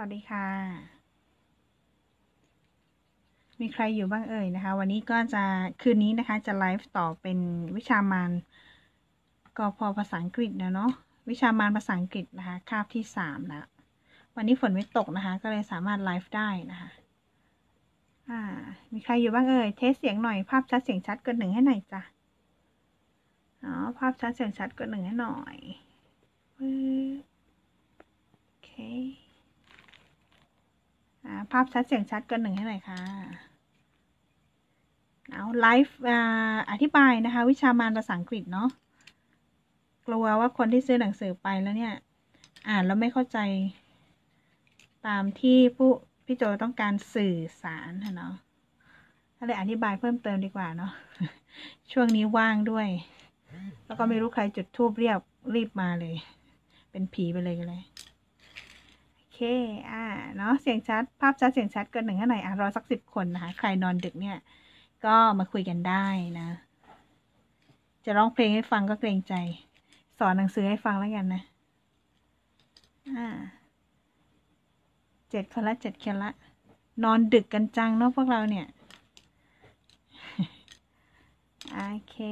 วัสดีค่ะ มีใครอยู่บ้างเอ่ยนะคะ วันนี้ก็จะคืนนี้นะคะ จะไลฟ์ต่อเป็นวิชามานกพภาษาอังกฤษนะเนาะวิชามานภาษาอังกฤษนะคะ คาบที่สามแล้ววันนี้ฝนไม่ตกนะคะ ก็เลยสามารถไลฟ์ได้นะคะอ่า มีใครอยู่บ้างเอ่ยเทสเสียงหน่อยภาพชัดเสียงชัดกดหนึ่งให้หน่อยจ้ะอ๋อภาพชัดเสียงชัดกดหนึ่งให้หน่อยโอเค ภาพชัดเสียงชัดกันหนึ่งให้หน่อยค่ะเอาไลฟ์อธิบายนะคะ วิชามารภาษาอังกฤษเนาะกลัวว่าคนที่ซื้อหนังสือไปแล้วเนี่ย อ่านแล้วไม่เข้าใจ ตามที่ผู้พี่โจต้องการสื่อสารเนาะก็เลยอธิบายเพิ่มเติมดีกว่าเนาะช่วงนี้ว่างด้วย แล้วก็ไม่รู้ใครจุดทูบเรียบรีบมาเลย เป็นผีไปเลยกันเลย เค อ่า เนาะเสียงชัด ภาพชัด เสียงชัดเกินหนึ่งเท่าไหร่อะรอสักสิบคนนะคะ ใครนอนดึกเนี่ย ก็มาคุยกันได้นะ จะร้องเพลงให้ฟังก็เกรงใจ สอนหนังสือให้ฟังแล้วกันนะ อ่า เจ็ดคนละเจ็ดคนละ นอนดึกกันจังเนาะพวกเราเนี่ย โอเคอ่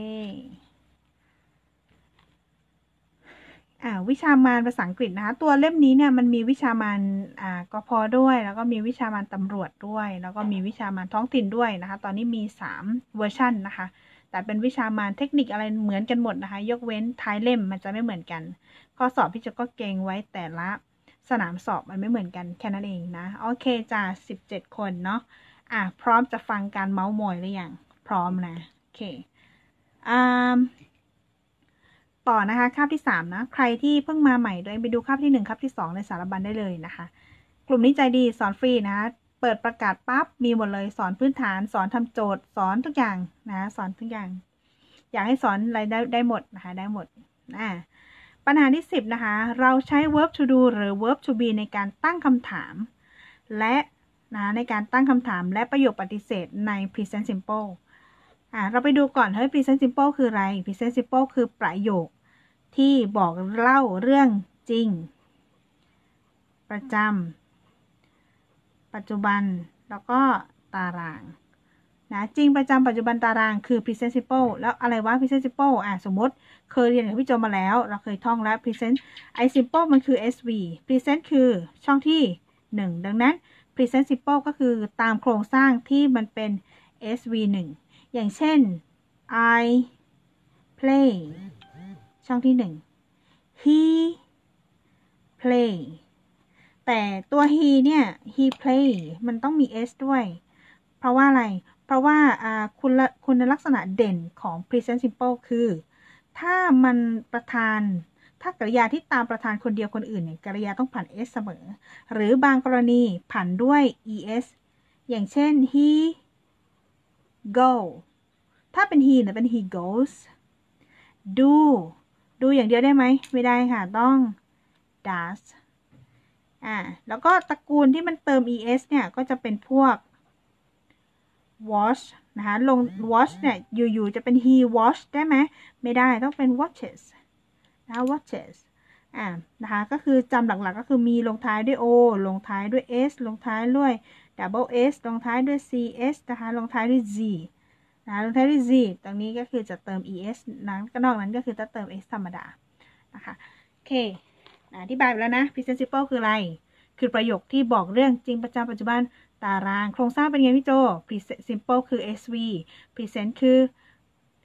า วิชามารภาษาอังกฤษนะคะ ตัวเล่มนี้เนี่ยมันมีวิชามารอ่ากพด้วย แล้วก็มีวิชามารตำรวจด้วย แล้วก็มีวิชามารท้องถิ่นด้วยนะคะ ตอนนี้มี 3 เวอร์ชันนะคะ แต่เป็นวิชามารเทคนิคอะไรเหมือนกันหมดนะคะ ยกเว้นท้ายเล่มมันจะไม่เหมือนกัน ข้อสอบพี่จะก็เก่งไว้แต่ละสนามสอบมันไม่เหมือนกันแค่นั้นเองนะ โอเคจ้า17 คนเนาะอะพร้อมจะฟังการเมาส์มอยหรือยังพร้อมนะโอเคอ่า ต่อนะคะคาบที่ 3 นะ ใครที่เพิ่งมาใหม่โดยไปดูคาบที่ 1คาบที่ 2 ในสารบัญได้เลยนะคะ กลุ่มนี้ใจดีสอนฟรีนะคะเปิดประกาศปั๊บมีหมดเลยสอนพื้นฐาน สอนทำโจทย์ สอนทุกอย่างนะสอนทุกอย่าง อยากให้สอนอะไรได้ได้หมดนะคะได้หมดอ่าปัญหาที่ 10 นะคะ เราใช้ verb to do หรือ verb to be ในการตั้งคำถาม และนะในการตั้งคำถามและประโยคปฏิเสธใน present simple อ่าเราไปดูก่อนเฮ้ย present simple คืออะไร present simple คือประโยคที่บอกเล่าเรื่องจริง ประจำปัจจุบันแล้วก็ตารางนะจริงประจำปัจจุบันตารางคือ present simple แล้วอะไรวะ present simple อะสมมติเคยเรียนกับพี่โจมาแล้ว เราเคยท่องแล้ว present i simple มันคือ sv present คือช่องที่ 1 ดังนั้น present simple ก็คือตามโครงสร้างที่มันเป็น sv 1 อย่างเช่น I play ช่องที่หนึ่ง he play แต่ตัว he เนี่ย he play มันต้องมี s ด้วย เพราะว่าอะไร เพราะว่าคุณคุณลักษณะเด่นของ present simple คือ ถ้ามันประธาน ถ้ากริยาที่ตามประธานคนเดียวคนอื่นเนี่ยกริยาต้องผ่าน s เสมอ หรือบางกรณีผ่านด้วย es อย่างเช่น he go ถ้าเป็น he เนี่ยเป็น he goes do ดูอย่างเดียวได้ไหม ไม่ได้ค่ะ ต้อง does อ่า แล้วก็ตระกูลที่มันเติม es เนี่ย ก็จะเป็นพวก wash นะคะ ลง wash เนี่ย อยู่ๆ จะเป็น he wash ได้ไหม ไม่ได้ ต้องเป็น watches นะ watches อ่า นะคะ ก็คือจำหลักๆ ก็คือมีลงท้ายด้วย o ลงท้ายด้วย s ลงท้ายด้วย double s ลงท้ายด้วย cs นะคะลงท้ายด้วย z นะลงท้ายด้วย z ตรงนี้ก็คือจะเติม es นั้นก็นอกนั้นก็คือจะเติม s ธรรมดา นะคะ โอเคอธิบายไปแล้วนะ present simple คืออะไร คือประโยคที่บอกเรื่องจริงประจำปัจจุบันตาราง โครงสร้างเป็นไงพี่โจ present simple คือ sv present คือ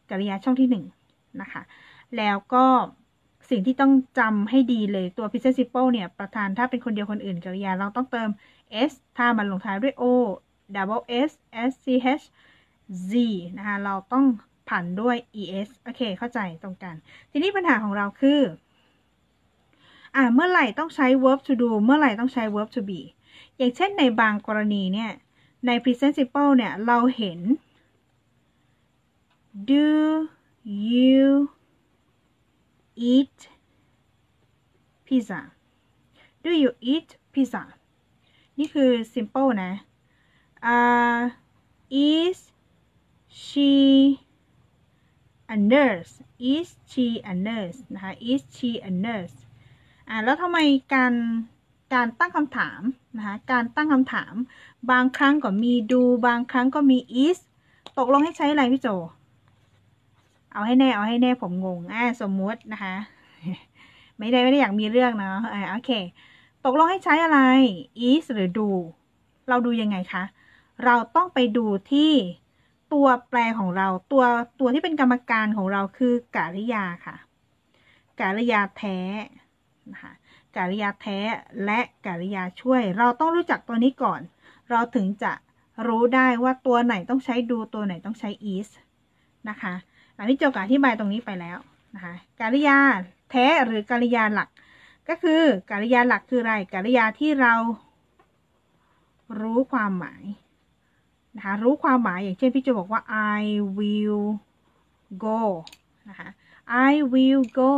กริยาช่องที่ 1 นะคะ แล้วก็สิ่งที่ต้องจำให้ดีเลยตัว present simple เนี่ย ประธานถ้าเป็นคนเดียวคนอื่นกริยาเราต้องเติม s ถ้ามันลงท้ายด้วย o double s s c h z นะคะ เราต้องผันด้วย es โอเค เข้าใจตรงกัน ทีนี้ปัญหาของเราคือ อ่า เมื่อไหร่ต้องใช้ verb to do เมื่อไหร่ต้องใช้ verb to be อย่างเช่นในบางกรณีเนี่ย ใน present simple เนี่ย เราเห็น do you eat pizza do you eat pizza นี่คือ simple นะอ่า is she a nurse is she a nurse นะคะ is she a nurse อ่าแล้วทำไมการการตั้งคำถามนะคะการตั้งคำถาม บางครั้งก็มีดูบางครั้งก็มี is ตกลงให้ใช้อะไรพี่โจ เอาให้แน่ เอาให้แน่ผมงงอ่าสมมุตินะคะ ไม่ได้ไม่ได้อยากมีเรื่องเนาะอ่าโอเค ตกลงให้ใช้อะไร is หรือ do เราดูยังไงคะ เราต้องไปดูที่ตัวแปรของเรา ตัวตัวที่เป็นกรรมการของเราคือ กริยาค่ะ กริยาแท้นะคะกริยาแท้และกริยาช่วย เราต้องรู้จักตัวนี้ก่อน เราถึงจะรู้ได้ว่าตัวไหนต้องใช้ดูตัวไหนต้องใช้ is นะคะหลังที่จบกอธิบายตรงนี้ไปแล้วนะคะกริยาแท้หรือกริยาหลัก ก็คือกริยาหลักคืออะไรกริยาที่เรารู้ความหมายนะคะรู้ความหมายอย่างเช่นพี่จะบอกว่า I will go นะคะ I will go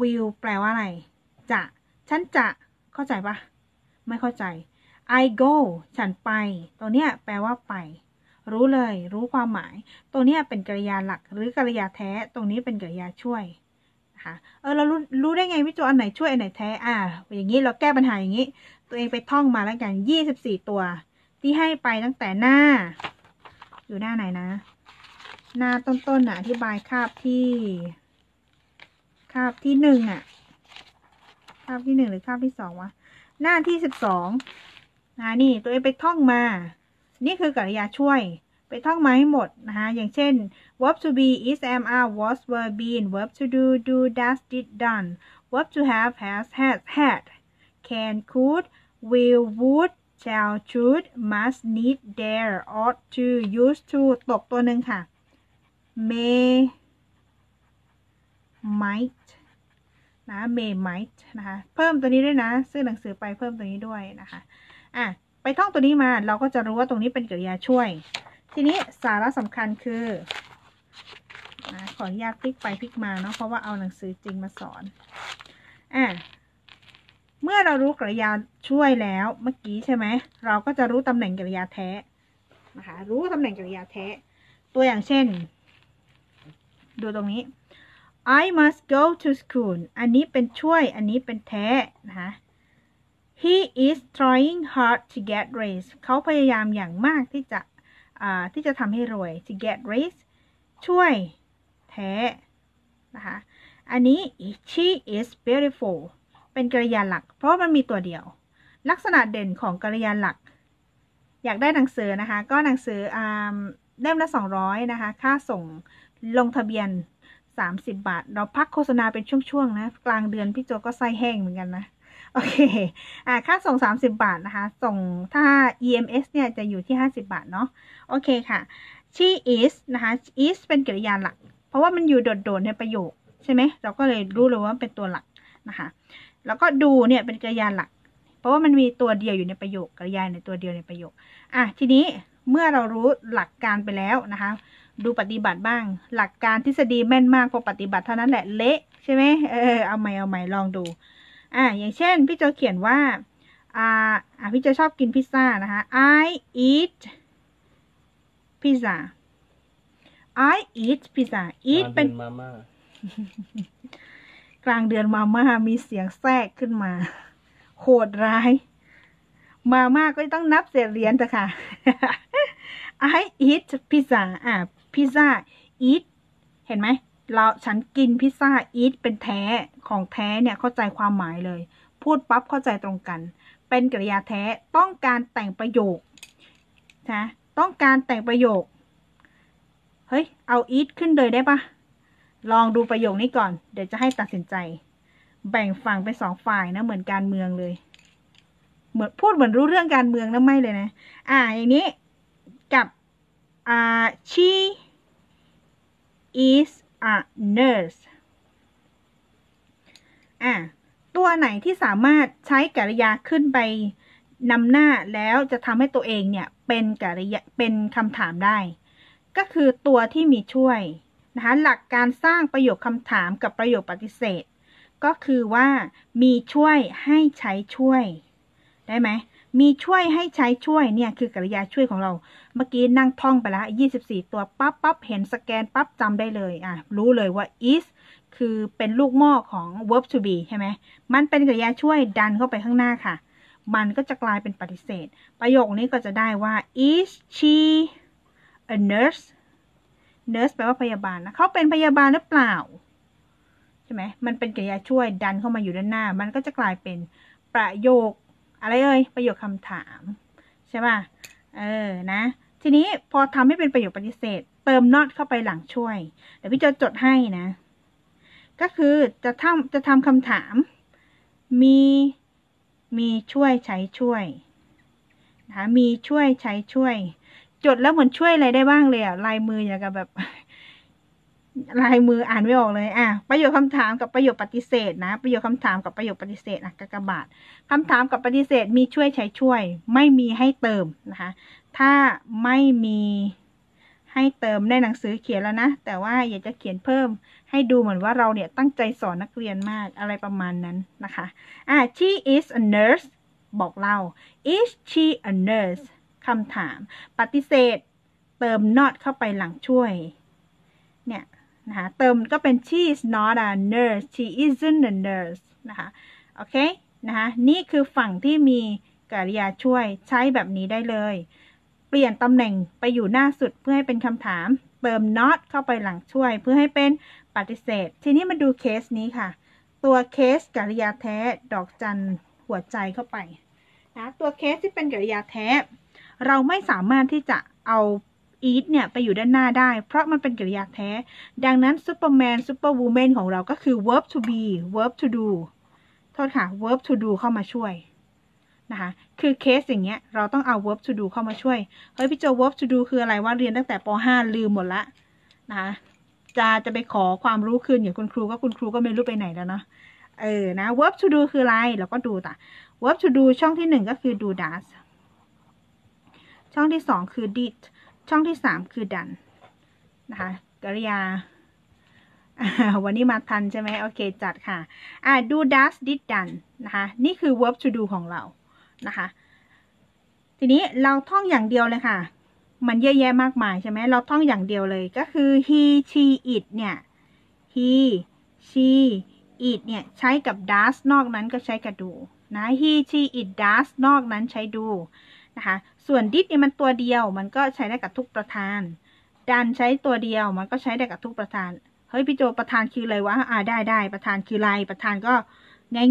will แปลว่าอะไร จะ ฉันจะเข้าใจปะไม่เข้าใจ I go ฉันไป ตัวเนี้ยแปลว่าไป รู้เลย รู้ความหมาย ตัวเนี้ยเป็นกริยาหลักหรือกริยาแท้ ตรงนี้เป็นกริยาช่วย นะคะเออเรารู้รู้ได้ไงพี่โจอันไหนช่วยอันไหนแท้อ่า อย่างนี้เราแก้ปัญหาอย่างนี้ ตัวเองไปท่องมาแล้วกันยี่สิบสี่ตัว ที่ให้ไปตั้งแต่หน้า อยู่หน้าไหนนะ หน้าต้นๆน่ะอธิบายคาบที่คาบที่หนึ่งอะคาบที่หนึ่งหรือคาบที่สองวะหน้าที่สิบสองนะนี่ตัวเองไปท่องมา นี่คือกริยาช่วย ไปท่องมาให้หมดนะคะอย่างเช่น verb to be is am are was were been verb to do do does did done verb to have has had had can could will would shall should must need dare ought to used to ตกตัวหนึ่งค่ะ may might นะ may might นะคะ เพิ่มตัวนี้ด้วยนะ ซื้อหนังสือไปเพิ่มตัวนี้ด้วยนะคะ อะ ไปท่องตัวนี้มา เราก็จะรู้ว่าตรงนี้เป็นกริยาช่วย ทีนี้สาระสำคัญคืออขออนุญาตพลิกไปพลิกมาเนาะเพราะว่าเอาหนังสือจริงมาสอนอะเมื่อเรารู้กริยาช่วยแล้วเมื่อกี้ใช่ไหมเราก็จะรู้ตำแหน่งกริยาแท้นะคะรู้ตำแหน่งกริยาแท้ ตัวอย่างเช่น ดูตรงนี้ I must go to school อันนี้เป็นช่วยอันนี้เป็นแท้นะคะ He is trying hard to get raise เขาพยายามอย่างมากที่จะ ที่จะทำให้รวย to get raise ช่วยแท้นะคะ อันนี้ she is beautiful เป็นกริยาหลัก เพราะมันมีตัวเดียว ลักษณะเด่นของกริยาหลัก อยากได้หนังสือนะคะ ก็หนังสือเล่มละ 200 นะคะ ค่าส่งลงทะเบียน 30 บาท เราพักโฆษณาเป็นช่วง ๆ นะ กลางเดือนพี่โจก็ไส้แห้งเหมือนกันนะ โอเค อ่า ค่าส่ง 30 บาทนะคะ ส่งถ้า EMS เนี่ย จะอยู่ที่ 50 บาท เนาะ โอเคค่ะ she is นะคะ is เป็นกริยาหลัก เพราะว่ามันอยู่โดดๆในประโยค ใช่ไหม เราก็เลยรู้เลยว่าเป็นตัวหลักนะคะ แล้วก็ดูเนี่ยเป็นกริยาหลัก เพราะว่ามันมีตัวเดียวอยู่ในประโยค กริยาในตัวเดียวในประโยค อะ ทีนี้เมื่อเรารู้หลักการไปแล้วนะคะ ดูปฏิบัติบ้าง หลักการทฤษฎีแม่นมากพอปฏิบัติเท่านั้นแหละเละใช่ไหมเออ เอาใหม่เอาใหม่ลองดู อ่าอย่างเช่น พี่โจเขียนว่าอ่าอ่าพี่โจชอบกินพิซซ่านะคะ I eat pizza I eat pizza eat เป็นมาม่ากลางเดือนมาม่ามีเสียงแทรกขึ้นมา โหดร้าย มาม่าก็ต้องนับเศษเหรียญจ้ะค่ะ I eat pizza อ่าพิซซ่า eat เห็นไหม เราฉันกินพิซซ่า eat เป็นแท้ของแท้เนี่ยเข้าใจความหมายเลย พูดปั๊บเข้าใจตรงกัน เป็นกริยาแท้ต้องการแต่งประโยคนะต้องการแต่งประโยค เฮ้ย เอา eat ขึ้นเลยได้ปะลองดูประโยคนี้ก่อน เดี๋ยวจะให้ตัดสินใจ แบ่งฝั่งเป็นสองฝ่ายนะ เหมือนการเมืองเลย เหมือนพูดเหมือนรู้เรื่องการเมืองนะไม่เลยนะ อ่า อย่างนี้กับอ่า she is a nurse อ่าตัวไหนที่สามารถใช้กริยาขึ้นไปนำหน้าแล้วจะทำให้ตัวเองเนี่ยเป็นกริยาเป็นคำถามได้ ก็คือตัวที่มีช่วยนะคะหลักการสร้างประโยคคำถามกับประโยคปฏิเสธ ก็คือว่ามีช่วยให้ใช้ช่วย ได้ไหม มีช่วยให้ใช้ช่วยเนี่ยคือกริยาช่วยของเรา เมื่อกี้นั่งท่องไปแล้ว24 ตัวปั๊บปั๊บเห็นสแกนปั๊บจำได้เลยอะรู้เลยว่า is คือเป็นลูกหม้อของ verb to be ใช่ไหมมันเป็นกริยาช่วยดันเข้าไปข้างหน้าค่ะ มันก็จะกลายเป็นปฏิเสธ ประโยคนี้ก็จะได้ว่า is she a nurse nurse แปลว่าพยาบาลนะเขาเป็นพยาบาลหรือเปล่าใช่ไหมมันเป็นกริยาช่วยดันเข้ามาอยู่ด้านหน้า มันก็จะกลายเป็นประโยค อะไรเอ่ยประโยคคำถามใช่ป่ะเออนะ ทีนี้พอทำให้เป็นประโยคปฏิเสธ เติม not เข้าไปหลังช่วย เดี๋ยวพี่จะจดให้นะ ก็คือจะทำจะทำคำถาม มีมีช่วยใช้ช่วยนะมีช่วยใช้ช่วย จดแล้วเหมือนช่วยอะไรได้บ้างเลยอะลายมืออย่างกับแบบ ลายมืออ่านไม่ออกเลย อะ ประโยคคำถามกับประโยคปฏิเสธนะ ประโยคคำถามกับประโยคปฏิเสธอะกากบาทคำถามกับปฏิเสธมีช่วยใช้ช่วย ไม่มีให้เติมนะคะ ถ้าไม่มีให้เติมในหนังสือเขียนแล้วนะ แต่ว่าอยากจะเขียนเพิ่ม ให้ดูเหมือนว่าเราเนี่ยตั้งใจสอนนักเรียนมากอะไรประมาณนั้นนะคะ อะ she is a nurse บอกเรา is she a nurse คำถาม ปฏิเสธ เติม not เข้าไปหลังช่วย เนี่ย นะคะเติมก็เป็น she is not a nurse she isn't a nurse นะคะโอเคนะคะนี่คือฝั่งที่มีกริยาช่วยใช้แบบนี้ได้เลย เปลี่ยนตำแหน่งไปอยู่หน้าสุดเพื่อให้เป็นคำถาม เติม not เข้าไปหลังช่วย เพื่อให้เป็นปฏิเสธ ทีนี้มาดูเคสนี้ค่ะ ตัวเคสกริยาแท้ดอกจันหัวใจเข้าไปนะตัวเคสที่เป็นกริยาแท้ เราไม่สามารถที่จะเอา eat เนี่ย ไปอยู่ด้านหน้าได้ เพราะมันเป็นกริยาแท้ ดังนั้น superman superwoman ของเราก็คือ verb to be verb to do โทษค่ะ verb to do เข้ามาช่วยนะคะ คือเคสอย่างเงี้ย เราต้องเอา verb to do เข้ามาช่วย เฮ้ย พี่โจ verb to do คืออะไรว่าเรียนตั้งแต่ป .5 ลืมหมดละนะคะจะจะไปขอความรู้คืนอย่างคุณครูก็คุณครูก็ไม่รู้ไปไหนแล้วเนาะ เออ นะ verb to do คืออะไร เราก็ดูแต่ verb to do ช่องที่หนึ่งก็คือ do does ช่องที่สองคือ did ช่องที่สามคือดันนะคะกริยา วันนี้มาทันใช่ไหมโอเค จัดค่ะ อ่า do does did done นะคะ นี่คือ verb to do ของเรานะคะ ทีนี้เราท่องอย่างเดียวเลยค่ะ มันเยอะแยะมากมายใช่ไหมเราท่องอย่างเดียวเลยก็คือ he she it เนี่ย he she it เนี่ย ใช้กับ does นอกนั้นก็ใช้กับ do นะ he she it does นอกนั้นใช้ do นะคะ ส่วน did เนี่ยมันตัวเดียวมันก็ใช้ได้กับทุกประธาน ดันใช้ตัวเดียวมันก็ใช้ได้กับทุกประธาน เฮ้ยพี่โจประธานคืออะไรวะ อ่าได้ได้ประธานคืออะไรประธานก็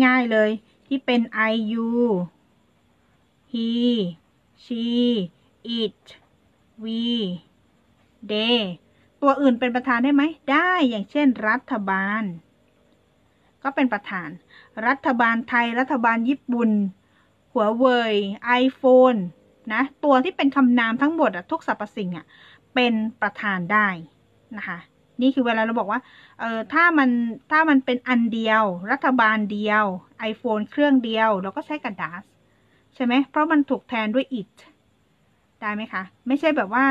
ง่าย ๆเลยที่เป็น I U he she it we they ตัวอื่นเป็นประธานได้ไหม ได้อย่างเช่น รัฐบาล ก็เป็นประธาน รัฐบาลไทยรัฐบาลญี่ปุ่น หัวเว่ย iPhone นะ ตัวที่เป็นคำนามทั้งหมดอะทุกสรรพสิ่งอะเป็นประธานได้นะคะ นี่คือเวลาเราบอกว่า เออถ้ามันถ้ามันเป็นอันเดียว รัฐบาลเดียว iPhone เครื่องเดียว เราก็ใช้กับ das ใช่ไหม เพราะมันถูกแทนด้วย it ได้ไหมคะ ไม่ใช่แบบว่า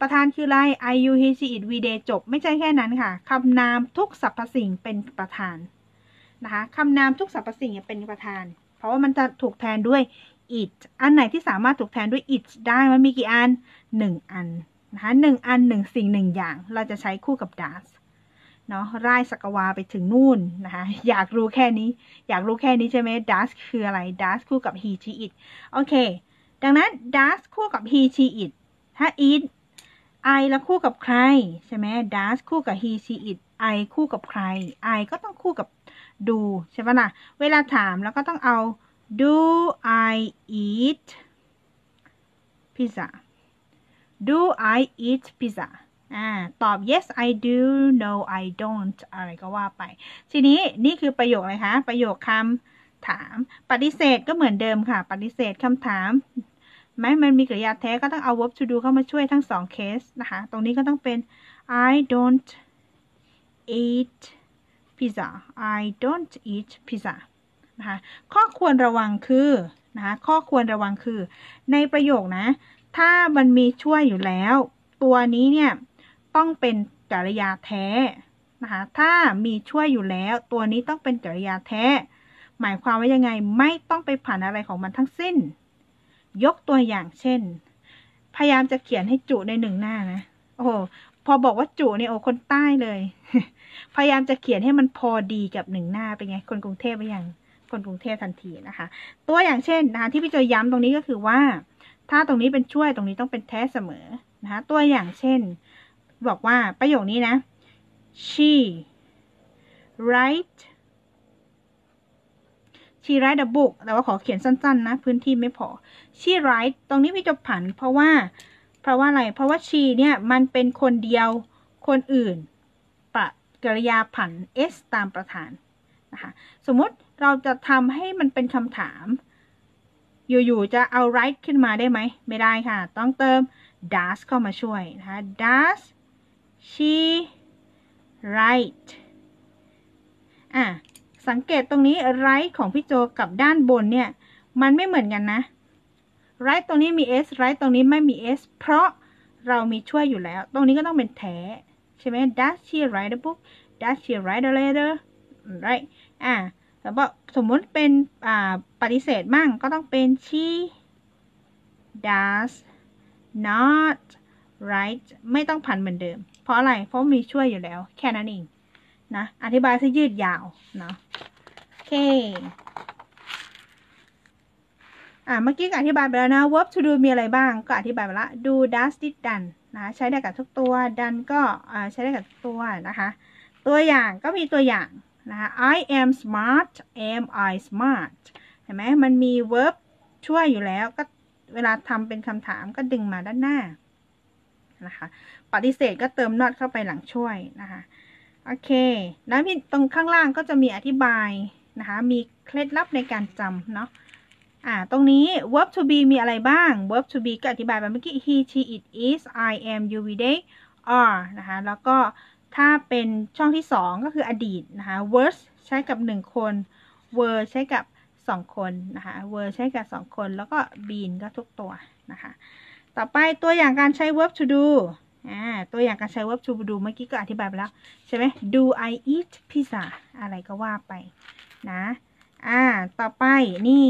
ประธานคืออะไร I U his It We They จบ ไม่ใช่แค่นั้นค่ะ คำนามทุกสรรพสิ่งเป็นประธานนะคะ คำนามทุกสรรพสิ่งเป็นประธาน เพราะว่ามันจะถูกแทนด้วย it อันไหนที่สามารถถูกแทนด้วย it ได้มันมีกี่อันหนึ่งอันนะคะหนึ่งอันหนึ่งสิ่งหนึ่งอย่าง เราจะใช้คู่กับ das เนาะร่ายสกวาไปถึงนู่นนะคะอยากรู้แค่นี้ อยากรู้แค่นี้ใช่ไหม das คืออะไร das คู่กับ he she it โอเค ดังนั้น das คู่กับ he she it ถ้า it I แล้วคู่กับใคร ใช่ไหม das คู่กับ he she it I คู่กับใคร I ก็ต้องคู่กับ do ใช่ปะล่ะ เวลาถามแล้วก็ต้องเอา do I eat pizza do I eat pizza อ่าตอบ yes I do no I don't อะไรก็ว่าไป ทีนี้นี่คือประโยคอะไรคะ ประโยคคำถาม ปฏิเสธก็เหมือนเดิมค่ะ ปฏิเสธคำถามแม้มันมีกริยาแท้ก็ต้องเอา verb to do เข้ามาช่วยทั้งสองเคสนะคะ ตรงนี้ก็ต้องเป็น I don't eat pizza I don't eat pizza นะคะข้อควรระวังคือนะคะข้อควรระวังคือ ในประโยคนะ ถ้ามันมีช่วยอยู่แล้ว ตัวนี้เนี่ยต้องเป็นกริยาแท้นะคะถ้ามีช่วยอยู่แล้ว ตัวนี้ต้องเป็นกริยาแท้ หมายความว่ายังไงไม่ต้องไปผ่านอะไรของมันทั้งสิ้น ยกตัวอย่างเช่น พยายามจะเขียนให้จุในหนึ่งหน้านะโอ้พอบอกว่าจุเนี่ยโอ้คนใต้เลย พยายามจะเขียนให้มันพอดีกับหนึ่งหน้าเป็นไง คนกรุงเทพไปยัง คนกรุงเทพทันทีนะคะ ตัวอย่างเช่นนะคะที่พี่จอยย้ำตรงนี้ก็คือว่า ถ้าตรงนี้เป็นช่วยตรงนี้ต้องเป็นแท้เสมอนะคะตัวอย่างเช่น บอกว่าประโยคนี้นะ she write she write a book แต่ว่าขอเขียนสั้นๆนะ พื้นที่ไม่พอ she write ตรงนี้พี่จะผัน เพราะว่า เพราะว่าอะไร เพราะว่า she เนี่ยมันเป็นคนเดียวคนอื่นปะกริยาผัน s ตามประธานนะคะ สมมติ เราจะทำให้มันเป็นคำถาม อยู่ๆจะเอา right ขึ้นมาได้ไหม ไม่ได้ค่ะ ต้องเติม does เข้ามาช่วยนะคะ does she write อะ สังเกตตรงนี้ right ของพี่โจกับด้านบนเนี่ย มันไม่เหมือนกันนะ right ตรงนี้มี s right ตรงนี้ไม่มี s เพราะเรามีช่วยอยู่แล้ว ตรงนี้ก็ต้องเป็นแท้ใช่ไหม does she write a book does she write a letter right อะ แล้วก็สมมุติเป็นปฏิเสธมั่งก็ต้องเป็น she does not write ไม่ต้องผันเหมือนเดิม เพราะอะไร เพราะมีช่วยอยู่แล้ว แค่นั้นเองนะ อธิบายซะยืดยาวเนาะโอเค อ่าเมื่อกี้ก็อธิบายไปแล้วนะ verb to do มีอะไรบ้าง ก็อธิบายไปละ do does did done นะใช้ได้กับทุกตัว done ก็ใช้ได้กับทุกตัวนะคะ ตัวอย่างก็มีตัวอย่าง นะคะ I am smart am I smart เห็นไหมมันมี verb ช่วยอยู่แล้วก็เวลาทำเป็นคำถามก็ดึงมาด้านหน้านะคะปฏิเสธก็เติม not เข้าไปหลังช่วยนะคะโอเค แล้วมีตรงข้างล่างก็จะมีอธิบายนะคะ มีเคล็ดลับในการจำเนาะอ่า ตรงนี้ verb to be มีอะไรบ้าง verb to be ก็อธิบายไปเมื่อกี้ he she it is I am you we they are นะคะ แล้วก็ ถ้าเป็นช่องที่สองก็คืออดีตนะคะ words ใช้กับหนึ่งคน were ใช้กับสองคนนะคะ were ใช้กับสองคนแล้วก็ been ก็ทุกตัวนะคะ ต่อไปตัวอย่างการใช้ verb to do อ่าตัวอย่างการใช้ verb to do เมื่อกี้ก็อธิบายไปแล้ว ใช่ไหม do I eat pizza อะไรก็ว่าไปนะอ่าต่อไปนี่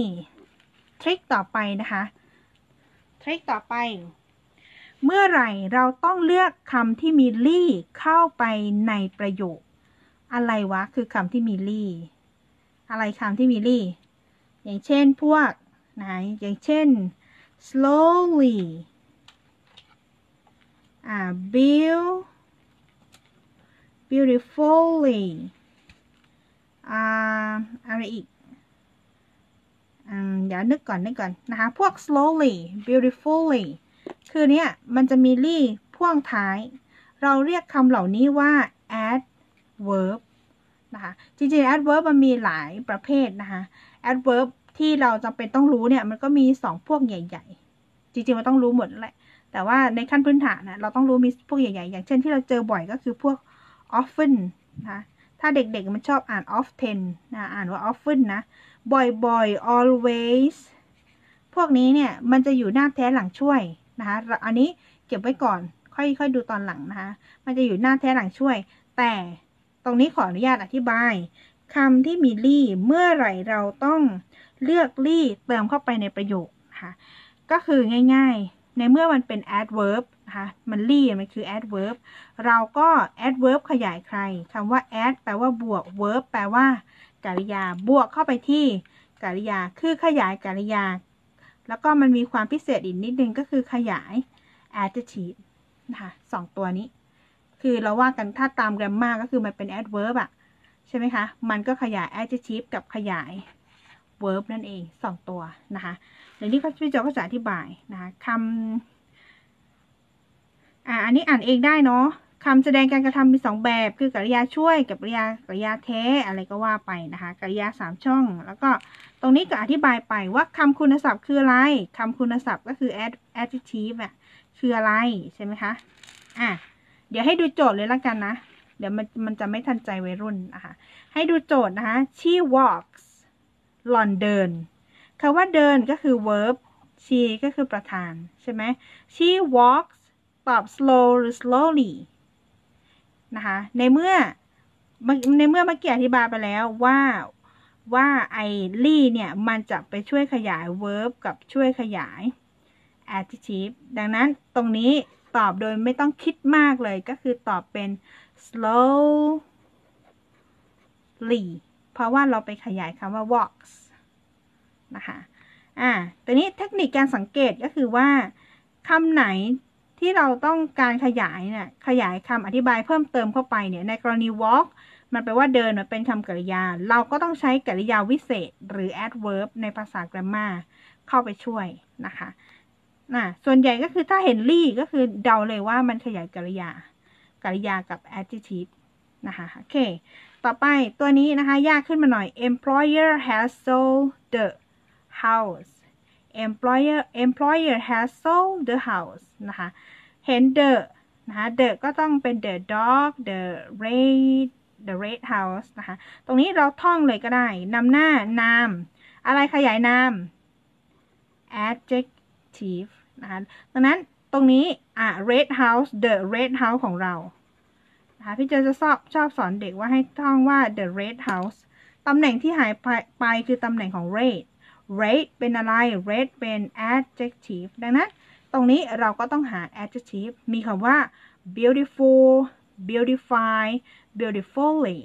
ทริคต่อไปนะคะ ทริคต่อไป เมื่อไหร่เราต้องเลือกคำที่มีลี่เข้าไปในประโยค อะไรวะ คือคำที่มีลี่ อะไรคำที่มีลี่ อย่างเช่นพวกไหนอย่างเช่น slowly อ่า build beautifully อ่าอะไรอีกอืมเดี๋ยวนึกก่อนนึกก่อนนะคะ พวก slowly beautifully คือเนี้ยมันจะมีลี่พ่วงท้าย เราเรียกคำเหล่านี้ว่า adverb นะคะ จริงๆ adverb มันมีหลายประเภทนะคะ adverb ที่เราจำเป็นต้องรู้เนี่ยมันก็มีสองพวกใหญ่ ๆ จริงๆ มันต้องรู้หมดแหละ แต่ว่าในขั้นพื้นฐานนะเราต้องรู้มีพวกใหญ่ๆ อย่างเช่นที่เราเจอบ่อยก็คือพวก often นะคะถ้าเด็กๆ มันชอบอ่าน often นะ อ่านว่า often นะ บ่อยๆ always พวกนี้เนี่ยมันจะอยู่หน้าแท้หลังช่วย นะคะอันนี้เก็บไว้ก่อนค่อยๆดูตอนหลังนะคะมันจะอยู่หน้าแท้หลังช่วย แต่ตรงนี้ขออนุญาตอธิบายคำที่มีลี่เมื่อไหร่เราต้องเลือกลี่เติมเข้าไปในประโยคนะคะก็คือง่ายๆ ในเมื่อมันเป็น adverb นะคะมันลี่มันคือ adverb เราก็ adverb ขยายใครคำว่า add แปลว่าบวก verb แปลว่า กริยาบวกเข้าไปที่กริยาคือขยายกริยา แล้วก็มันมีความพิเศษอีกนิดนึงก็คือขยาย adjective นะคะสองตัวนี้ คือเราว่ากันถ้าตาม grammar ก็คือมันเป็น adverb อะใช่ไหมคะ มันก็ขยาย adjective กับขยาย verb นั่นเองสองตัวนะคะเดี๋ยวนี้ก็พี่โจก็จะอธิบายนะคะคำอ่าอันนี้อ่านเองได้เนาะคำแสดงการกระทำมีสองแบบ คือกริยาช่วยกับกริยากริยาแท้อะไรก็ว่าไปนะคะกริยาสามช่อง แล้วก็ รงนี้ก็อธิบายไปว่าคำคุณศัพท์คืออะไรคำคุณศัพท์ก็คือ adjective อะคืออะไรใช่ไหมคะ อะ เดี๋ยวให้ดูโจทย์เลยละกันนะ เดี๋ยวมันมันจะไม่ทันใจวัยรุ่นนะคะ ให้ดูโจทย์นะคะ she walks หล่อนเดินคำว่าเดินก็คือ verb she ก็คือประธานใช่ไหม she walks ตอบ slow หรือ slowly นะคะ ในเมื่อ ในเมื่อเมื่อกี้อธิบายไปแล้วว่า ว่าไอลี่เนี่ย มันจะไปช่วยขยาย verb กับช่วยขยาย adjective ดังนั้นตรงนี้ตอบโดยไม่ต้องคิดมากเลยก็คือตอบเป็น slowly เพราะว่าเราไปขยายคำว่า walks นะคะอ่าแต่นี้เทคนิคการสังเกตก็คือว่าคำไหนที่เราต้องการขยายเนี่ยขยายคำอธิบายเพิ่มเติมเข้าไปเนี่ยในกรณี walk มันแปลว่าเดินมันเป็นคำกริยา เราก็ต้องใช้กริยาวิเศษ หรือ adverb ในภาษา grammar เข้าไปช่วยนะคะนะส่วนใหญ่ก็คือถ้าเห็นลี่ก็คือเดาเลยว่ามันขยายกริยากริยากับ adjective นะคะโอเค ต่อไปตัวนี้นะคะ ยากขึ้นมาหน่อย employer has sold the house employer employer has sold the house นะคะ เห็น the นะคะ the ก็ต้องเป็น the dog the red the red house นะคะ ตรงนี้เราท่องเลยก็ได้นำหน้านาม อะไรขยายนาม adjective นะคะดังนั้นตรงนี้อะ red house the red house ของเรานะคะพี่เจจะชอบชอบสอนเด็กว่าให้ท่องว่า the red house ตำแหน่งที่หายไปไปคือตำแหน่งของ red red เป็นอะไร red เป็น adjective ดังนั้น ตรงนี้เราก็ต้องหา adjective มีคำว่า beautiful beautify beautifully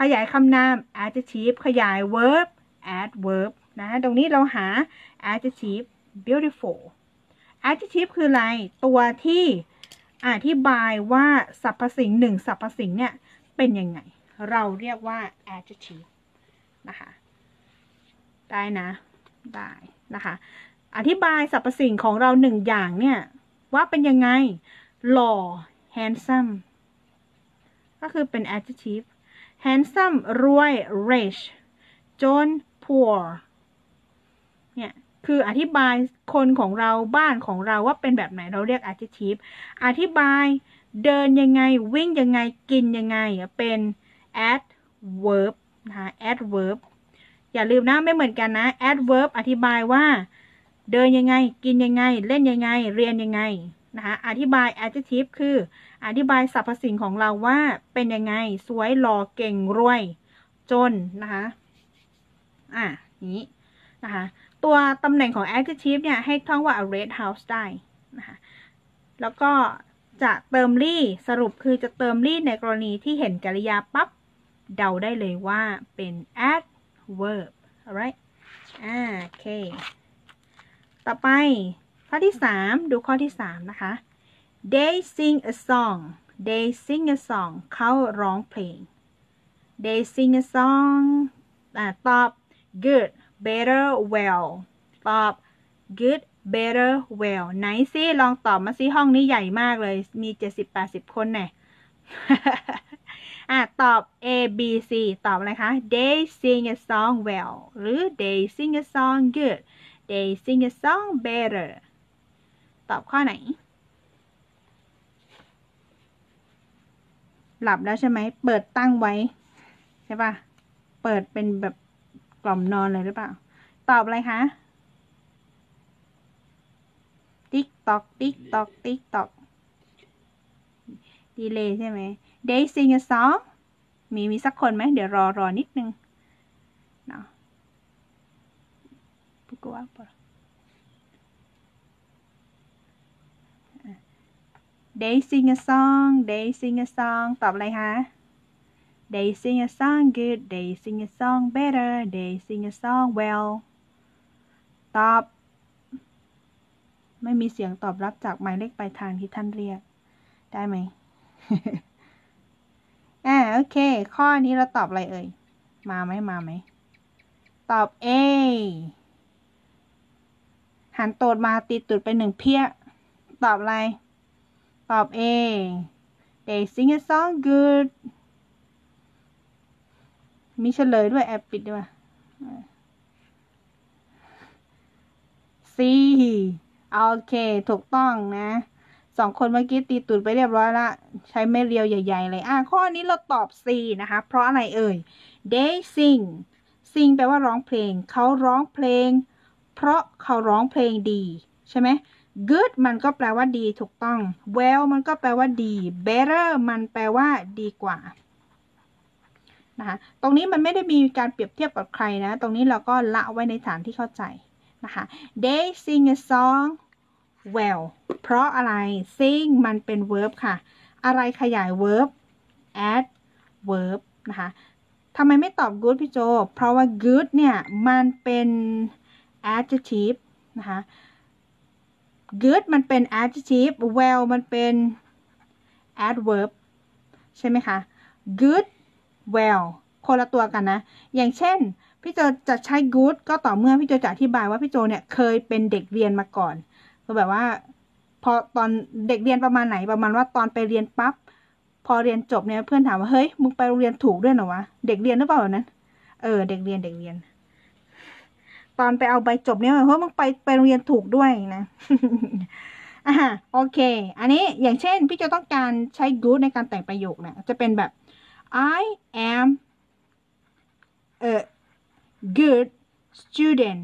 ขยายคำนาม adjective ขยาย verb adverb นะ ตรงนี้เราหา adjective beautiful adjective คืออะไร ตัวที่อธิบายว่าสรรพสิ่งหนึ่งสรรพสิ่งเนี่ย เป็นยังไง เราเรียกว่า adjective นะคะ ได้นะ ได้นะคะ อธิบายสรรพสิ่งของเราหนึ่งอย่างเนี่ย ว่าเป็นยังไง หล่อ handsome ก็คือเป็น adjective handsome รวย rich จน poor เนี่ยคืออธิบายคนของเราบ้านของเราว่าเป็นแบบไหนเราเรียก adjective อธิบายเดินยังไงวิ่งยังไงกินยังไงเป็น adverb นะคะ adverb อย่าลืมนะไม่เหมือนกันนะ adverb อธิบายว่า เดินยังไง กินยังไง เล่นยังไง เรียนยังไงนะคะอธิบาย adjective คือ อธิบายสรรพสิ่งของเราว่าเป็นยังไง สวยหล่อเก่งรวย จนนะคะ อะนี้นะคะ ตัวตำแหน่งของ adjective เนี่ย ให้ท่องว่า a red house ได้นะคะ แล้วก็จะเติมลี่สรุปคือจะเติมลี่ในกรณีที่เห็นกริยาปั๊บเดาได้เลยว่าเป็น adverb alright อ่าโอเค ต่อไปข้อที่ 3 ดูข้อที่ 3 นะคะ they sing a song they sing a song เขาร้องเพลง they sing a song อตอบ good better well ตอบ good better well ไหนซิลองตอบมาซิห้องนี้ใหญ่มากเลย มี70-80คนแน่อะตอบ A B C ตอบอะไรคะ they sing a song well หรือ they sing a song good they sing a song better ตอบข้อไหน หลับแล้วใช่ไหม เปิดตั้งไว้ ใช่ปะเปิดเป็นแบบกล่อมนอนเลยหรือเปล่า ตอบอะไรคะ tick tock tick tock tick tock ดีเลยใช่ไหม They sing a song มีมีสักคนไหม เดี๋ยวรอรอนิดนึงเนาะปุ๊กว่าปะ They sing a song They sing a song ตอบอะไรคะ They sing a song good They sing a song better They sing a song well ตอบ ไม่มีเสียงตอบรับจากหมายเลขปลายทางที่ท่านเรียก ได้ไหมอ่าโอเค ข้อนี้เราตอบอะไรเอ่ย มาไหมมาไหม ตอบ A หันโตดมาตีตุดไปหนึ่งเพี้ย ตอบอะไร ตอบ A they sing a song good มีเฉลยด้วยแอบปิดด้วย C โอเค ถูกต้องนะสองคนเมื่อกี้ตีตุดไปเรียบร้อยละ ใช้ไม่เรียวใหญ่ ๆ เลย อะ ข้อนี้เราตอบ C นะคะ เพราะอะไรเอ่ย they sing sing แปลว่าร้องเพลง เขาร้องเพลง เพราะเขาร้องเพลงดี ใช่ไหม good มันก็แปลว่าดีถูกต้อง well มันก็แปลว่าดี better มันแปลว่าดีกว่า นะคะ ตรงนี้มันไม่ได้มีการเปรียบเทียบกับใครนะ ตรงนี้เราก็ละไว้ในฐานที่เข้าใจนะคะ they sing a song well เพราะอะไร sing มันเป็น verb ค่ะ อะไรขยาย verb add verb นะคะทำไมไม่ตอบ good พี่โจ เพราะว่า good เนี่ย มันเป็น adjective นะคะ good มันเป็น adjective well มันเป็น adverb ใช่ไหมคะ good well คนละตัวกันนะ อย่างเช่น พี่โจจะใช้ good ก็ต่อเมื่อพี่โจจะอธิบายว่าพี่โจเนี่ยเคยเป็นเด็กเรียนมาก่อนก็แบบว่า พอตอนเด็กเรียนประมาณไหนประมาณว่าตอนไปเรียนปับ๊บพอเรียนจบเนี่ยเพื่อนถามว่าเฮ้ยมึงไปโรงเรียนถูกด้วยเหรอวะเด็กเรียนหรือเปล่านั้นเออเด็กเรียนเด็กเรียน ตอนไปเอาใบจบเนี่ยเฮ้ยมึงไปไปโรงเรียนถูกด้วยนะอ่าโอเค อันนี้อย่างเช่นพี่จะต้องการใช้ good ในการแต่งประโยคเนี่ยจะเป็นแบบ I am a good student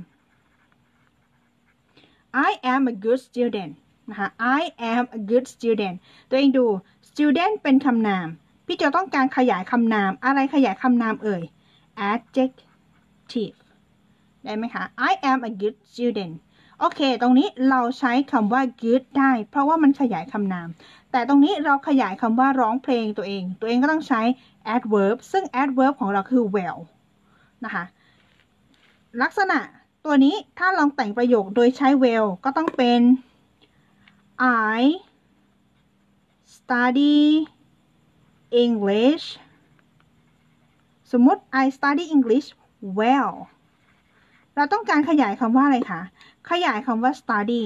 I am a good student นะคะ I am a good student ตัวเองดู student เป็นคำนาม พี่จะต้องการขยายคำนาม อะไรขยายคำนามเอ่ย adjective ได้ไหมคะ I am a good student โอเค ตรงนี้เราใช้คำว่า good ได้ เพราะว่ามันขยายคำนาม แต่ตรงนี้เราขยายคำว่าร้องเพลงตัวเอง ตัวเองก็ต้องใช้ adverb ซึ่ง adverb ของเราคือ well นะคะ ลักษณะตัวนี้ถ้าลองแต่งประโยคโดยใช้ well ก็ต้องเป็น I study English สมมติ I study English well เราต้องการขยายคำว่าอะไรคะ ขยายคำว่า study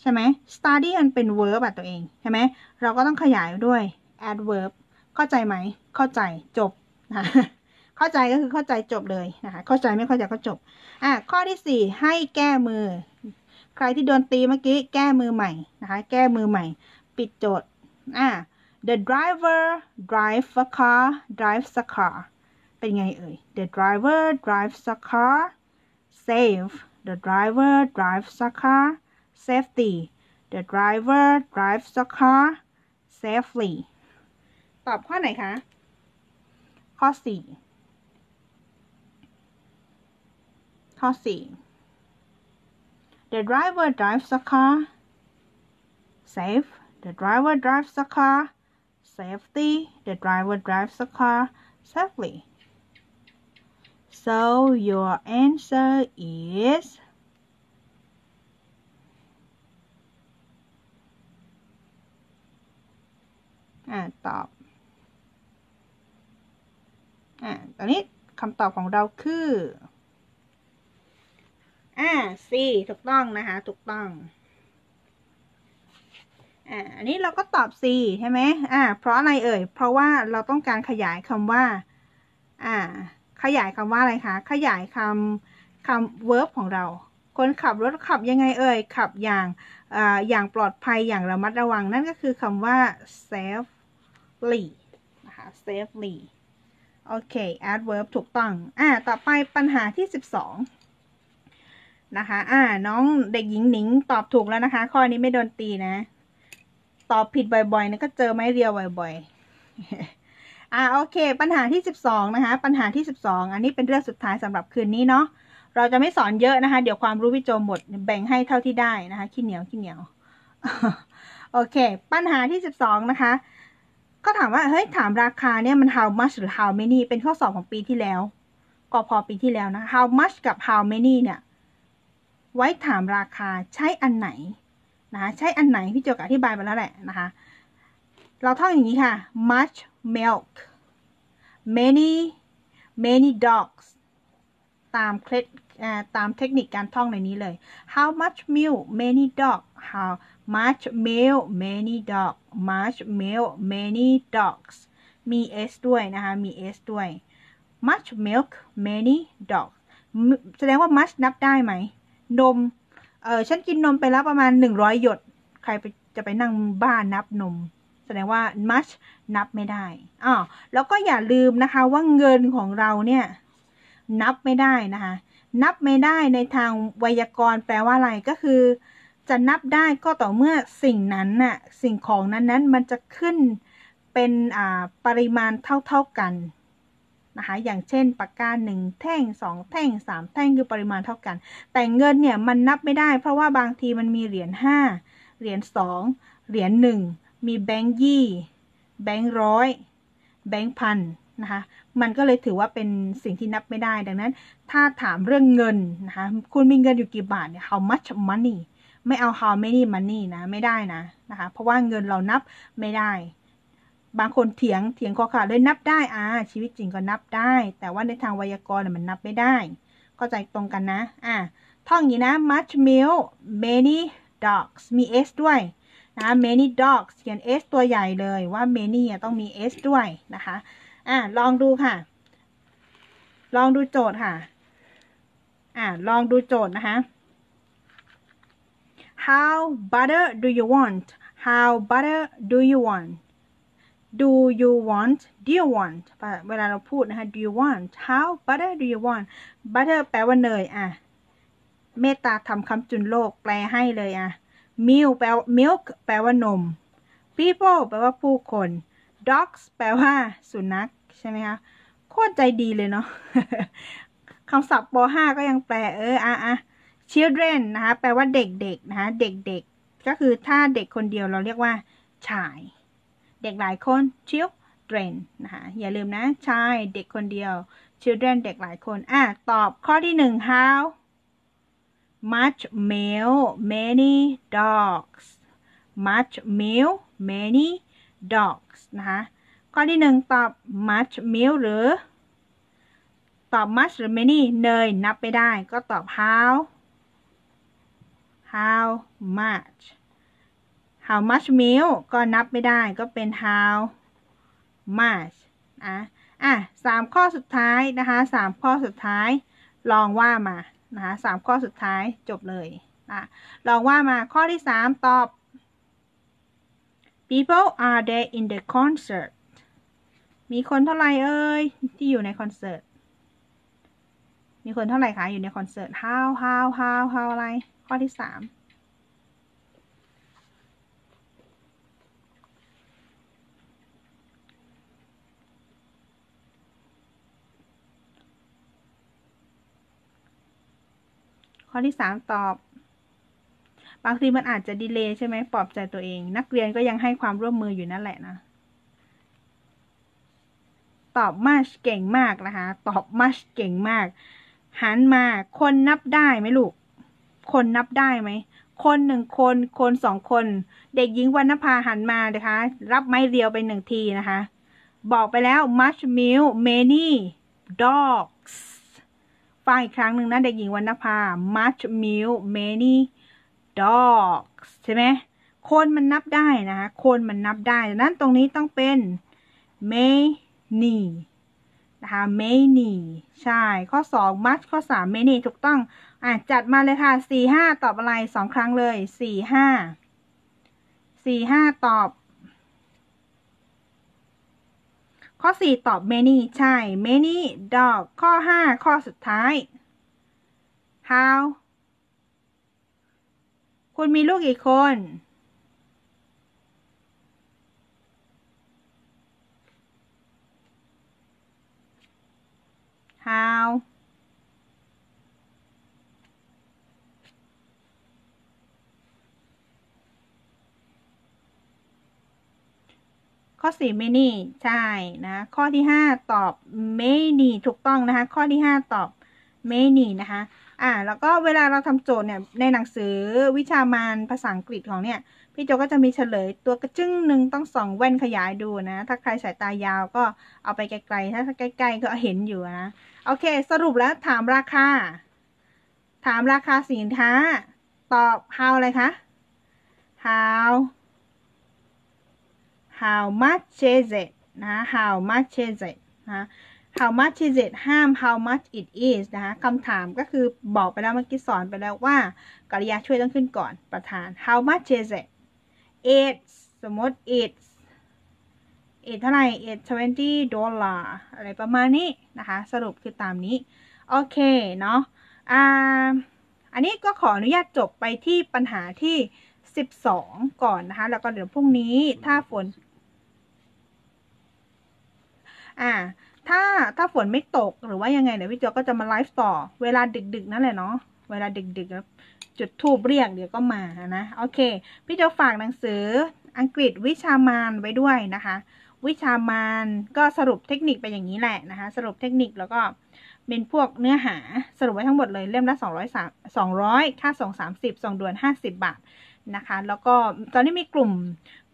ใช่ไหม study มันเป็น verb ตัวเอง ใช่ไหม เราก็ต้องขยายด้วย adverb เข้าใจไหม เข้าใจจบนะเข้าใจก็คือเข้าใจจบเลยนะคะ เข้าใจไม่เข้าใจก็จบ อะ ข้อที่สี่ให้แก้มือ ใครที่โดนตีเมื่อกี้ แก้มือใหม่นะคะ แก้มือใหม่ ปิดโจทย์ อะ the driver drives a car drives a car เป็นไงเอ่ย the driver drives a car safe the driver drives a car safety the driver drives a car safely ตอบข้อไหนคะ ข้อสี่ข้อสี่ The driver drives the car safe the driver drives the car safety the driver drives the car safely So your answer is อ่าตอบอ่าตอนนี้คำตอบของเราคืออ่า C ถูกต้องนะคะ ถูกต้องอ่าอันนี้เราก็ตอบ C ใช่ไหมอ่า เพราะอะไรเอ่ย เพราะว่าเราต้องการขยายคำว่า อ่า ขยายคำว่าอะไรคะ ขยายคำคำ verb ของเรา คนขับรถขับยังไงเอ่ย ขับอย่างออย่างปลอดภัยอย่างระมัดระวัง นั่นก็คือคำว่า safely นะคะ safely โอเค adverb ถูกต้อง อ่า ต่อไปปัญหาที่ 12 นะคะ อ่า น้องเด็กหญิงหนิงตอบถูกแล้วนะคะ ข้อนี้ไม่โดนตีนะ ตอบผิดบ่อยๆนะก็เจอไม้เรียวบ่อยๆ อ่าโอเค ปัญหาที่ 12 นะคะ ปัญหาที่ 12 อันนี้เป็นเรื่องสุดท้ายสำหรับคืนนี้เนาะเราจะไม่สอนเยอะนะคะ เดี๋ยวความรู้วิจมหมดแบ่งให้เท่าที่ได้นะคะขี้เหนียวขี้เหนียวโอเค ปัญหาที่ 12 นะคะก็ถามว่าเฮ้ยถามราคาเนี่ยมัน how much หรือ how many เป็นข้อสอบของปีที่แล้วกพปีที่แล้วนะ how much กับ how many เนี่ย ไว้ถามราคาใช้อันไหนนะคะใช้อันไหนพี่โจกอธิบายไปแล้วแหละนะคะ เราท่องอย่างนี้ค่ะ much milk many many dogs ตามเคล็ดตามเทคนิคการท่องในนี้เลย how much milk many dog how much milk many dog much milk many dogs มี s ด้วยนะคะ มี s ด้วย much milk many dogs แสดงว่า much นับได้ไหม นม เออฉันกินนมไปแล้วประมาณหนึ่งร้อยหยด ใครไปจะไปนั่งบ้านนับนม แสดงว่า much นับไม่ได้อ๋อแล้วก็อย่าลืมนะคะว่าเงินของเราเนี่ย นับไม่ได้นะคะ นับไม่ได้ในทางไวยากรณ์แปลว่าอะไรก็คือ จะนับได้ก็ต่อเมื่อสิ่งนั้นน่ะสิ่งของนั้นนั้นมันจะขึ้นเป็นอ่าปริมาณเท่าๆกันนะคะอย่างเช่นปากกาหนึ่งแท่งสองแท่งสามแท่งคือปริมาณเท่ากัน แต่เงินเนี่ยมันนับไม่ได้ เพราะว่าบางทีมันมีเหรียญห้าเหรียญสองเหรียญหนึ่ง มีแบงค์ยี่ แบงค์ร้อย แบงค์พันนะคะ มันก็เลยถือว่าเป็นสิ่งที่นับไม่ได้ ดังนั้น ถ้าถามเรื่องเงินนะคะ คุณมีเงินอยู่กี่บาทเนี่ย how much money ไม่เอา how many money นะ ไม่ได้นะนะคะ เพราะว่าเงินเรานับไม่ได้ บางคนเถียง เถียงคอขาดเลยนับได้ อ่า ชีวิตจริงก็นับได้ แต่ว่าในทางไวยากรณ์มันนับไม่ได้ เข้าใจตรงกันนะ อ่าท่องอย่างนี้นะ much milk many dogs มี s ด้วย นะ many dogs เขียน s ตัวใหญ่เลยว่า many ต้องมี s ด้วยนะคะอ่าลองดูค่ะ ลองดูโจทย์ค่ะอ่าลองดูโจทย์นะคะ how butter do you want how butter do you want do you want do you want เวลาเราพูดนะคะ do you want how butter do you want butter แปลว่าเนยอะเมตตาทำคำจุนโลกแปลให้เลยอะ milk แปล milk แปลว่านม people แปลว่าผู้คน dogs แปลว่าสุนัขใช่ไหมคะ โคตรใจดีเลยเนาะคำศัพท์ป .5 ก็ยังแปลเอออะอะ children นะคะ แปลว่าเด็กๆนะคะ เด็กๆ ก็คือถ้าเด็กคนเดียวเราเรียกว่า ชาย เด็กหลายคน children นะคะ อย่าลืมนะ ชาย เด็กคนเดียว children เด็กหลายคน อะ ตอบข้อที่หนึ่ง how much milk many dogs much milk many dogs นะคะข้อที่หนึ่งตอบ much milk หรือ ตอบ much หรือ many เนยนับไม่ได้ ก็ตอบ how how much how much milk ก็นับไม่ได้ก็เป็น how much อะอะสามข้อสุดท้ายนะคะสามข้อสุดท้ายลองว่ามา นะคะสามข้อสุดท้ายจบเลยนะลองว่ามาข้อที่สามตอบ people are there in the concert มีคนเท่าไหร่เอ่ยที่อยู่ในคอนเสิร์ต มีคนเท่าไหร่คะอยู่ในคอนเสิร์ต how how how how อะไร ข้อที่สาม ข้อที่สามตอบบางทีมันอาจจะดีเลย์ใช่ไหมปลอบใจตัวเอง นักเรียนก็ยังให้ความร่วมมืออยู่นั่นแหละนะ ตอบมาชเก่งมากนะคะ ตอบมาชเก่งมาก หันมา คนนับได้ไหมลูก คนนับได้ไหม คนหนึ่งคน คนสองคน เด็กหญิงวรรณภาหันมานะคะ รับไม้เรียวไปหนึ่งทีนะคะ บอกไปแล้ว much milk many dogs ฟังอีกครั้งหนึ่งนะเด็กหญิงวรรณภา much milk many dogs ใช่ไหมคนมันนับได้นะคะคนมันนับได้ดังนั้นตรงนี้ต้องเป็น many นะคะ many ใช่ ข้อ 2 much ข้อ 3 many ถูกต้อง อะ จัดมาเลยค่ะ 4 5 ตอบอะไร 2 ครั้งเลย 4 5 4 5 ตอบ ข้อ 4 ตอบ many ใช่ many dog ข้อ 5 ข้อสุดท้าย how คุณมีลูกกี่คน how ข้อ 4 many ใช่นะ ข้อที่ 5 ตอบ many ถูกต้องนะคะ ข้อที่ 5 ตอบ many นะคะ อ่า แล้วก็เวลาเราทำโจทย์เนี่ย ในหนังสือวิชามานภาษาอังกฤษของเนี่ย พี่โจก็จะมีเฉลยตัวกระจึ้งหนึ่งต้องส่องแว่นขยายดูนะ ถ้าใครสายตายาวก็เอาไปไกลๆ ถ้าใกล้ๆก็เห็นอยู่นะ โอเค สรุปแล้วถามราคา ถามราคาสินค้า ตอบ how อะไรคะ how how much is it นะ how much is it นะ how much is it ห้าม how much it is นะคะคำถามก็คือบอกไปแล้วเมื่อกี้สอนไปแล้วว่ากริยาช่วยต้องขึ้นก่อนประธาน how much is it it's สมมติ it's it เท่าไหร่ it twenty dollar อะไรประมาณนี้นะคะ สรุปคือตามนี้ โอเคเนาะอ่าอันนี้ก็ขออนุญาตจบไปที่ปัญหาที่ 12 ก่อนนะคะ แล้วก็เดี๋ยวพรุ่งนี้ถ้าฝน อ่า ถ้าถ้าฝนไม่ตกหรือว่ายังไงเดี๋ยวพี่โจก็จะมาไลฟ์ต่อ เวลาดึกๆนั่นแหละเนาะเวลาดึกๆแล้วจุดทูบเรียกเดี๋ยวก็มานะโอเค พี่โจฝากหนังสืออังกฤษวิชามานไว้ด้วยนะคะ วิชามานก็สรุปเทคนิคไปอย่างนี้แหละนะคะ สรุปเทคนิคแล้วก็เป็นพวกเนื้อหาสรุปไว้ทั้งหมดเลยเล่มละ200 200 ค่าส่ง 30 ส่งด่วน 50 บาท นะคะ แล้วก็ตอนนี้มีกลุ่ม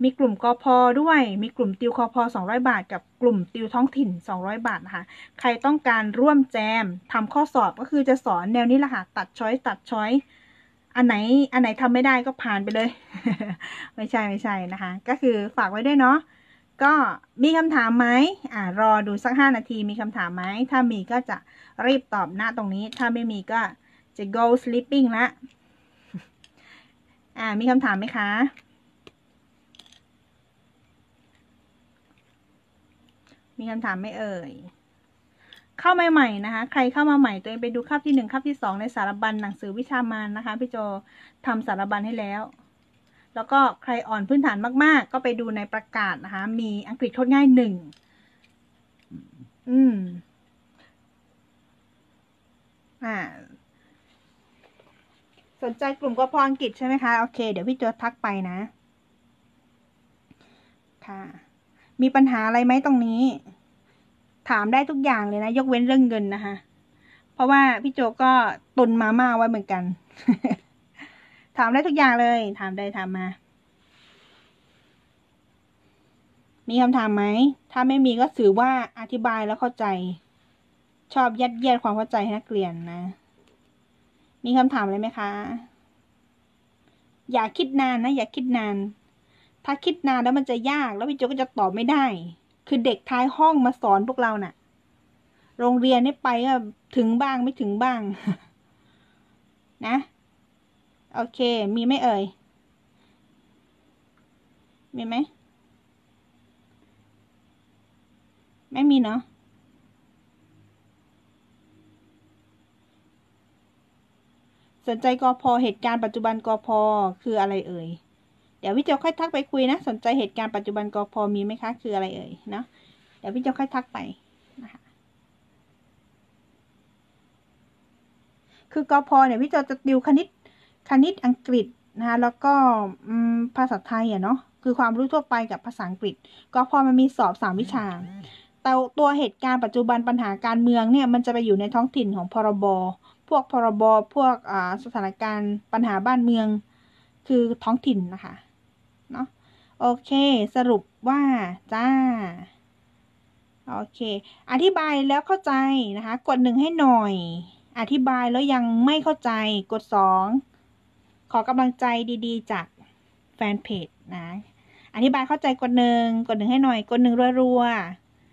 มีกลุ่ม ก.พ. ด้วย มีกลุ่มติวคอพอ200 บาท กับกลุ่มติวท้องถิ่น 200 บาทนะคะใครต้องการร่วมแจมทำข้อสอบก็คือจะสอนแนวนี้แหละค่ะตัด choice ตัด choice อันไหนอันไหนทำไม่ได้ก็ผ่านไปเลย ไม่ใช่ไม่ใช่นะคะ ก็คือฝากไว้ด้วยเนาะก็มีคำถามไหมอ่ารอดูสักห้านาทีมีคำถามไหมถ้ามีก็จะรีบตอบหน้าตรงนี้ ถ้าไม่มีก็จะ go sleeping ละ อ่า มีคำถามไหมคะ มีคำถามไหมเอ่ย เข้ามาใหม่นะคะ ใครเข้ามาใหม่ตัวเองไปดูคาบที่หนึ่งคาบที่สองในสารบัญหนังสือวิชามานนะคะ พี่โจทำสารบัญให้แล้ว แล้วก็ใครอ่อนพื้นฐานมาก ๆ ก็ไปดูในประกาศนะคะ มีอังกฤษโคตรง่ายหนึ่ง อืม อ่า สนใจกลุ่มกพอังกฤษใช่ไหมคะ โอเค เดี๋ยวพี่โจทักไปนะ ค่ะ มีปัญหาอะไรไหมตรงนี้ ถามได้ทุกอย่างเลยนะ ยกเว้นเรื่องเงินนะคะ เพราะว่าพี่โจก็ตุนมาม่าไว้เหมือนกัน ถามได้ทุกอย่างเลย ถามได้ถามมา มีคำถามไหม ถ้าไม่มีก็ถือว่าอธิบายแล้วเข้าใจ ชอบยัดเยียดความเข้าใจให้นักเรียนนะ มีคำถามอะไรไหมคะ อย่าคิดนานนะ อย่าคิดนาน ถ้าคิดนานแล้วมันจะยาก แล้วพี่โจก็จะตอบไม่ได้ คือเด็กท้ายห้องมาสอนพวกเรานะ่ะ โรงเรียนนี่ไปก็ถึงบ้างไม่ถึงบ้าง นะ โอเค มีไหมเอ่ย มีไหม ไม่มีเนาะ สนใจกอพอเหตุการณ์ปัจจุบันกอพอคืออะไรเอ่ย เดี๋ยวพี่เจ้าค่อยทักไปคุยนะ สนใจเหตุการณ์ปัจจุบันกอพอมีไหมคะ คืออะไรเอ่ยเนาะเดี๋ยวพี่เจ้าค่อยทักไปนะคะคือกอพอเนี่ยพี่เจ้าจะติวคณิตคณิตอังกฤษนะคะแล้วก็ภาษาไทยอะเนาะคือความรู้ทั่วไปกับภาษาอังกฤษกอพอมันมีสอบสามวิชา แต่ตัวเหตุการณ์ปัจจุบันปัญหาการเมืองเนี่ยมันจะไปอยู่ในท้องถิ่นของพรบพวกพรบพวกสถานการณ์ปัญหาบ้านเมือง คือท้องถิ่นนะคะเนาะโอเค สรุปว่าจ้าโอเค อธิบายแล้วเข้าใจนะคะ กดหนึ่งให้หน่อย อธิบายแล้วยังไม่เข้าใจกดสองขอกำลังใจดีๆ จากแฟนเพจนะ อธิบายเข้าใจกดหนึ่งกดหนึ่งให้หน่อย กดหนึ่งรัว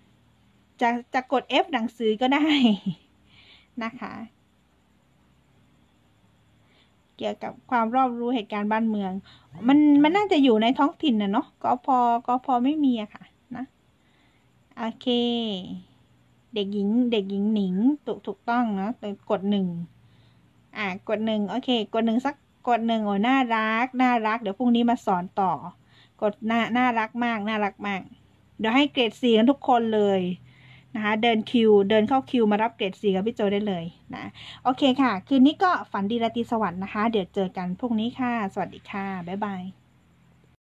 ๆจะจะกด F หนังสือก็ได้นะคะ เกี่ยวกับความรอบรู้เหตุการณ์บ้านเมือง มันมันน่าจะอยู่ในท้องถิ่นนะเนาะก็พอก็พอไม่มีอะค่ะนะโอเค เด็กหญิง เด็กหญิงหนิงถูกถูกต้องเนาะกดหนึ่งอ่ากดหนึ่งโอเค กดหนึ่งสักกดหนึ่งโอ้น่ารักน่ารัก เดี๋ยวพรุ่งนี้มาสอนต่อ กดน่าน่ารักมากน่ารักมาก เดี๋ยวให้เกรดสี่กันทุกคนเลย นะคะเดินคิวเดินเข้าคิวมารับเกรดสี่กับพี่โจได้เลยนะโอเคค่ะ คืนนี้ก็ฝันดีราตรีสวัสดิ์นะคะ เดี๋ยวเจอกันพรุ่งนี้ค่ะ สวัสดีค่ะ บ๊ายบาย